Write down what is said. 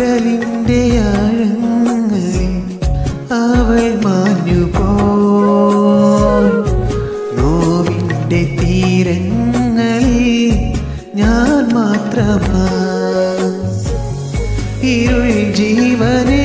അഴലിന്റെ ആഴങ്ങളിൽ അവൾ മാഞ്ഞു പോയി നോവിന്റെ തീരങ്ങളിൽ ഞാൻ മാത്രമാ. ഇരുൾ ജീവനെ